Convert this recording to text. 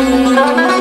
no.